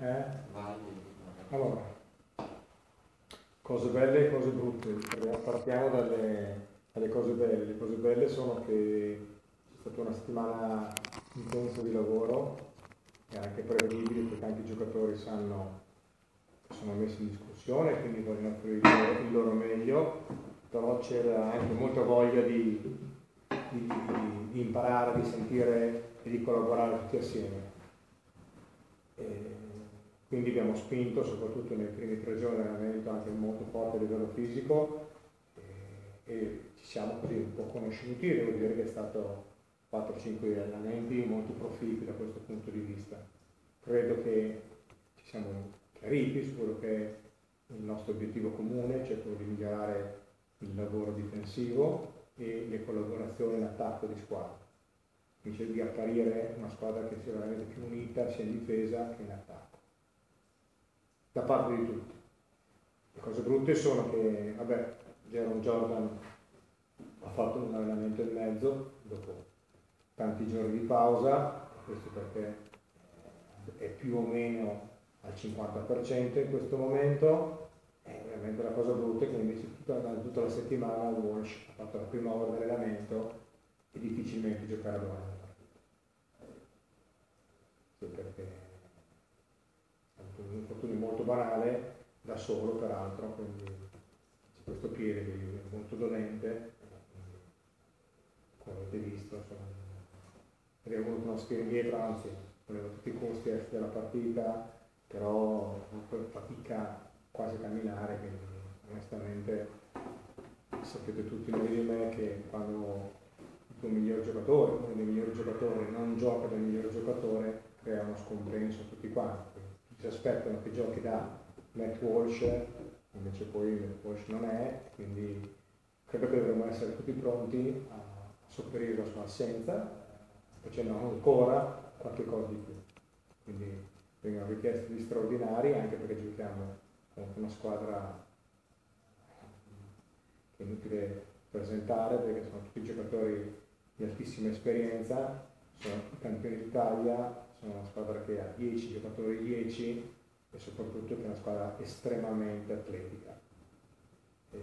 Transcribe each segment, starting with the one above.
Eh? Allora, cose belle e cose brutte. Partiamo dalle, dalle cose belle. Le cose belle sono che c'è stata una settimana intensa di lavoro e anche prevedibile perché anche i giocatori sanno che sono messi in discussione, quindi vogliono loro, il loro meglio, però c'era anche molta voglia di, di, di, di imparare, di sentire e di collaborare tutti assieme. E quindi abbiamo spinto, soprattutto nei primi tre giorni allenamento, anche molto forte a livello fisico e, e ci siamo così un po' conosciuti, devo dire che è stato 4-5 allenamenti molto proficui da questo punto di vista. Credo che ci siamo chiariti su quello che è il nostro obiettivo comune, cioè quello di migliorare il lavoro difensivo e le collaborazioni in attacco di squadra. Invece di apparire una squadra che sia veramente più unita sia in difesa che in attacco. Da parte di tutti. Le cose brutte sono che, vabbè, Jaron Jordan ha fatto un allenamento e mezzo dopo tanti giorni di pausa, questo perché è più o meno al 50% in questo momento, e ovviamente la cosa brutta è che invece tutta, tutta la settimana Walsh ha fatto la prima ora di allenamento e difficilmente giocherà domani la. Sì, perché è un infortunio molto banale, da solo peraltro, quindi c'è questo piede è molto dolente, come avete visto, insomma, abbiamo avuto uno schema indietro, anzi voleva tutti i costi essere della partita, però fatica quasi camminare, quindi onestamente sapete tutti noi di me che quando il tuo miglior giocatore, uno dei migliori giocatori, non gioca del miglior giocatore, crea uno scompenso a tutti quanti. Tutti si aspettano che giochi da Matt Walsh, invece poi Matt Walsh non è, quindi credo che dovremmo essere tutti pronti a sopperire la sua assenza, facendo ancora qualche cosa di più. Quindi vengono richiesti di straordinari anche perché giochiamo con una squadra che è inutile presentare perché sono tutti giocatori di altissima esperienza, sono campioni d'Italia, sono una squadra che ha 10 giocatori 10 e soprattutto che è una squadra estremamente atletica. E,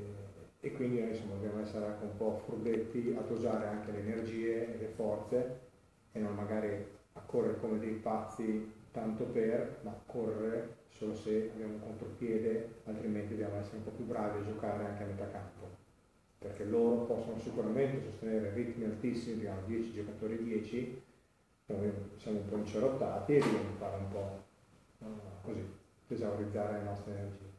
e quindi noi insomma, dobbiamo essere anche un po' furbetti a dosare anche le energie e le forze e non magari a correre come dei pazzi tanto per, ma correre solo se abbiamo un contropiede, altrimenti dobbiamo essere un po' più bravi a giocare anche a metà campo, perché loro possono sicuramente sostenere ritmi altissimi, abbiamo 10 giocatori 10, noi siamo un po' incerottati e dobbiamo fare un po' uh, così, esaurizzare le nostre energie.